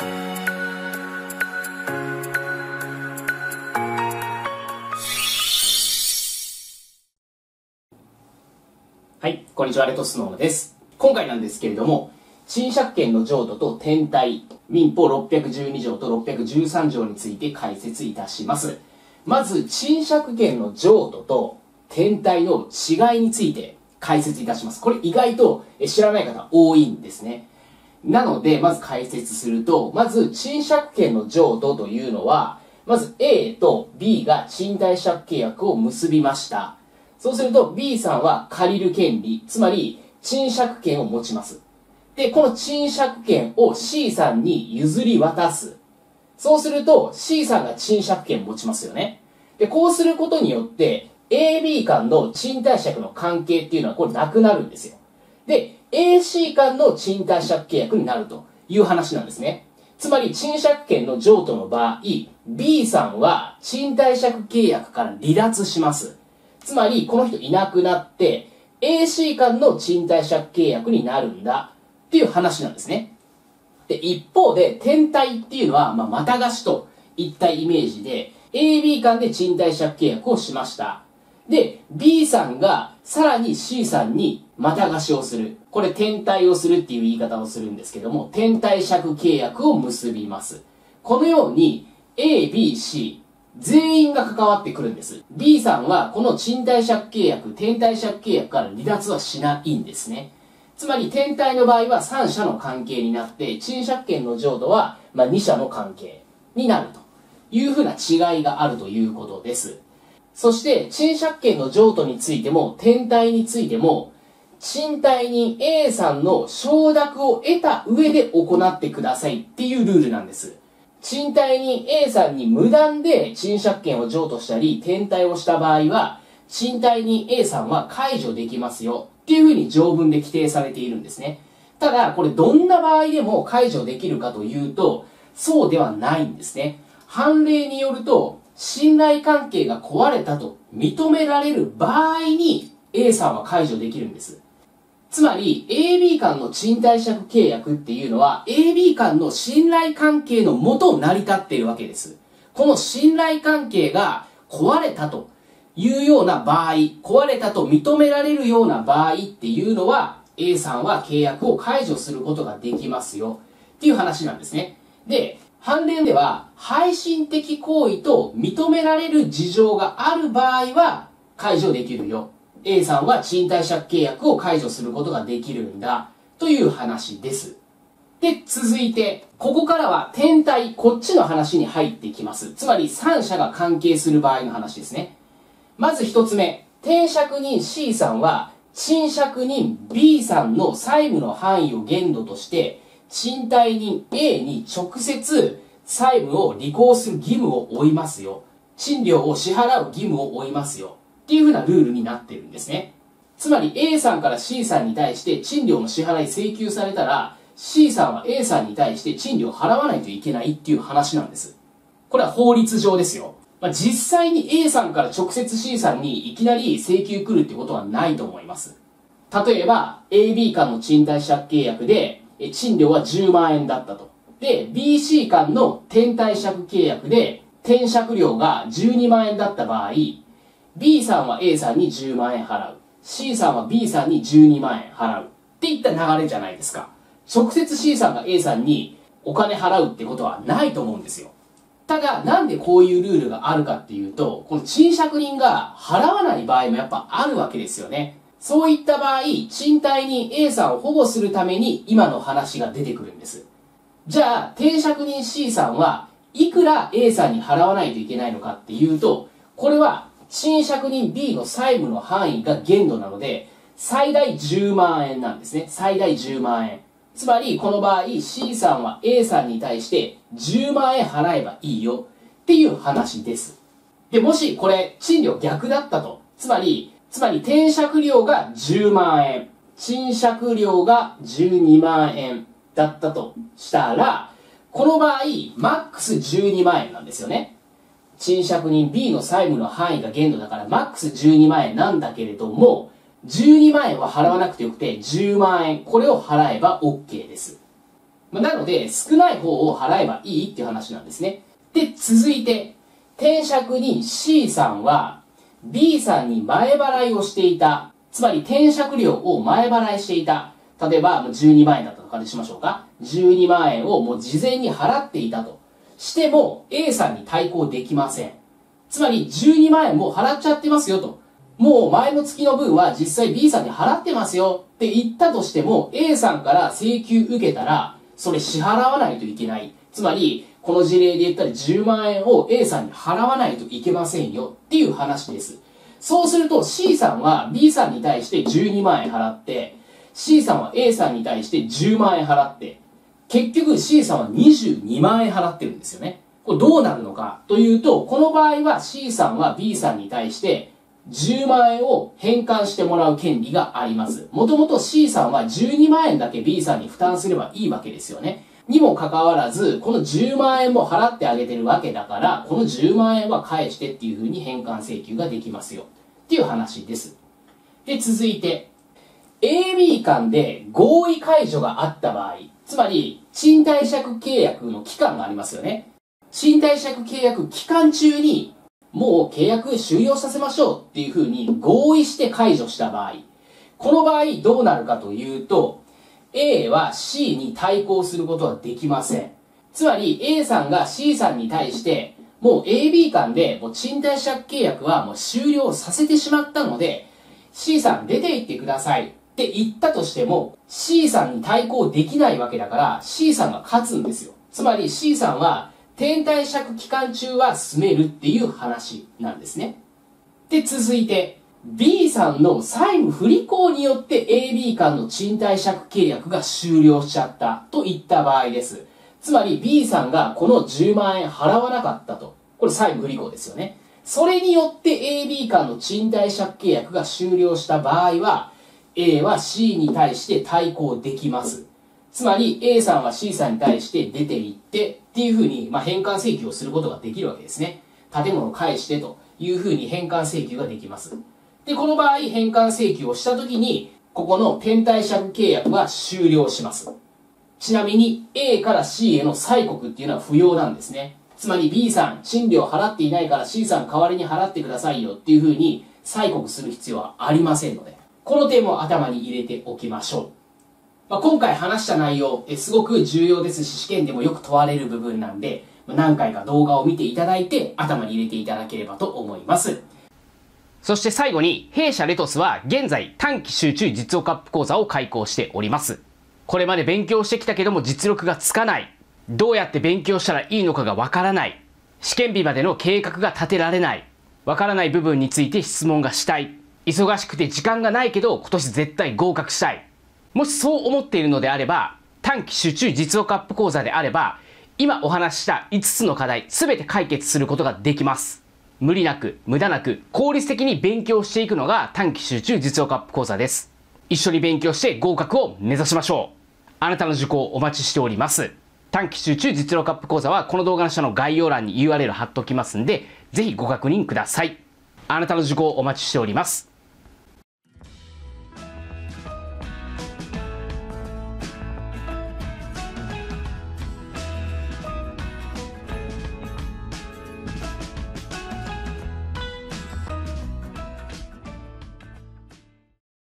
はい、こんにちは、レトスノーです。今回なんですけれども、賃借権の譲渡と天体、民法612条と613条について解説いたします。まず、賃借権の譲渡と天体の違いについて解説いたします。これ意外と知らない方多いんですね。なので、まず解説すると、まず、賃借権の譲渡というのは、まず A と B が賃貸借契約を結びました。そうすると B さんは借りる権利、つまり賃借権を持ちます。で、この賃借権を C さんに譲り渡す。そうすると C さんが賃借権を持ちますよね。で、こうすることによって AB 間の賃貸借の関係っていうのはこれなくなるんですよ。で、AC 間の賃貸借契約になるという話なんですね。つまり賃借権の譲渡の場合、B さんは賃貸借契約から離脱します。つまり、この人いなくなって、AC 間の賃貸借契約になるんだっていう話なんですね。で、一方で、天体っていうのは、まあ、また貸しといったイメージで、AB 間で賃貸借契約をしました。で、B さんがさらに C さんにまた貸しをする。これ、天体をするっていう言い方をするんですけども、天体借契約を結びます。このように、A、B、C、全員が関わってくるんです。B さんはこの賃貸借契約、天体借契約から離脱はしないんですね。つまり天体の場合は3社の関係になって、賃借権の譲渡はま2社の関係になるというふうな違いがあるということです。そして、賃借権の譲渡についても、天体についても、賃貸人 A さんの承諾を得た上で行ってくださいっていうルールなんです。賃貸人 A さんに無断で賃借権を譲渡したり、転退をした場合は、賃貸人 A さんは解除できますよっていうふうに条文で規定されているんですね。ただ、これどんな場合でも解除できるかというと、そうではないんですね。判例によると、信頼関係が壊れたと認められる場合に A さんは解除できるんです。つまり、AB 間の賃貸借契約っていうのは、AB 間の信頼関係のもと成り立っているわけです。この信頼関係が壊れたというような場合、壊れたと認められるような場合っていうのは、A さんは契約を解除することができますよっていう話なんですね。で、判例では、配信的行為と認められる事情がある場合は解除できるよ A さんは賃貸借契約を解除することができるんだという話です。で、続いて、ここからは天体、こっちの話に入ってきます。つまり3社が関係する場合の話ですね。まず1つ目、転借人 C さんは、賃借人 B さんの債務の範囲を限度として、賃貸人 A に直接債務を履行する義務を負いますよ。賃料を支払う義務を負いますよ。っていうふうなルールになってるんですね。つまり A さんから C さんに対して賃料の支払い請求されたら C さんは A さんに対して賃料払わないといけないっていう話なんです。これは法律上ですよ。まあ、実際に A さんから直接 C さんにいきなり請求来るってことはないと思います。例えば AB 間の賃貸借契約で賃料は10万円だったと。で、BC 間の転貸借契約で転借料が12万円だった場合、B さんは A さんに10万円払う。C さんは B さんに12万円払う。っていった流れじゃないですか。直接 C さんが A さんにお金払うってことはないと思うんですよ。ただ、なんでこういうルールがあるかっていうと、この賃借人が払わない場合もやっぱあるわけですよね。そういった場合、賃貸人 A さんを保護するために今の話が出てくるんです。じゃあ、転借人 C さんはいくら A さんに払わないといけないのかっていうと、これは賃借人 B の債務の範囲が限度なので、最大10万円なんですね。最大10万円。つまり、この場合、C さんは A さんに対して10万円払えばいいよっていう話です。で、もしこれ、賃料逆だったと。つまり、つまり転借料が10万円、賃借料が12万円だったとしたら、この場合、マックス12万円なんですよね。賃借人 B の債務の範囲が限度だからマックス12万円なんだけれども、12万円は払わなくてよくて10万円、これを払えば OK です。まあなので、少ない方を払えばいいっていう話なんですね。で、続いて、転借人 C さんは B さんに前払いをしていた。つまり転借料を前払いしていた。例えば12万円だったとかでしましょうか。12万円をもう事前に払っていたと。しても A さんに対抗できません。つまり12万円も払っちゃってますよと。もう前の月の分は実際 B さんに払ってますよって言ったとしても A さんから請求受けたらそれ支払わないといけない。つまりこの事例で言ったら10万円を A さんに払わないといけませんよっていう話です。そうすると C さんは B さんに対して12万円払って、C さんは A さんに対して10万円払って、結局 C さんは22万円払ってるんですよね。これどうなるのかというと、この場合は C さんは B さんに対して10万円を返還してもらう権利があります。もともと C さんは12万円だけ B さんに負担すればいいわけですよね。にもかかわらず、この10万円も払ってあげてるわけだから、この10万円は返してっていう風に返還請求ができますよ。っていう話です。で、続いて、AB 間で合意解除があった場合、つまり、賃貸借契約の期間がありますよね。賃貸借契約期間中に、もう契約終了させましょうっていう風に合意して解除した場合、この場合どうなるかというと、A は C に対抗することはできません。つまり A さんが C さんに対してもう AB 間でもう賃貸借契約はもう終了させてしまったので C さん出て行ってくださいって言ったとしても C さんに対抗できないわけだから C さんが勝つんですよ。つまり C さんは天体借期間中は住めるっていう話なんですね。で、続いて B さんの債務不履行によって AB 間の賃貸借契約が終了しちゃったといった場合です。つまり B さんがこの10万円払わなかったと。これ債務不履行ですよね。それによって AB 間の賃貸借契約が終了した場合は A は C に対して対抗できます。つまり A さんは C さんに対して出て行ってっていうふうに、まあ、返還請求をすることができるわけですね。建物を返してというふうに返還請求ができます。で、この場合、返還請求をしたときに、ここの天体借契約は終了します。ちなみに A から C への催告っていうのは不要なんですね。つまり B さん、賃料払っていないから C さん代わりに払ってくださいよっていうふうに催告する必要はありませんので、この点も頭に入れておきましょう。まあ、今回話した内容え、すごく重要ですし、試験でもよく問われる部分なんで、何回か動画を見ていただいて頭に入れていただければと思います。そして最後に、弊社レトスは現在短期集中実用カップ講座を開講しております。これまで勉強してきたけども実力がつかない。どうやって勉強したらいいのかがわからない。試験日までの計画が立てられない。わからない部分について質問がしたい。忙しくて時間がないけど今年絶対合格したい。もしそう思っているのであれば、短期集中実用カップ講座であれば、今お話しした5つの課題全て解決することができます。無理なく、無駄なく、効率的に勉強していくのが短期集中実用カップ講座です。一緒に勉強して合格を目指しましょう。あなたの受講お待ちしております。短期集中実用カップ講座はこの動画の下の概要欄に URL 貼っておきますんで、ぜひご確認ください。あなたの受講お待ちしております。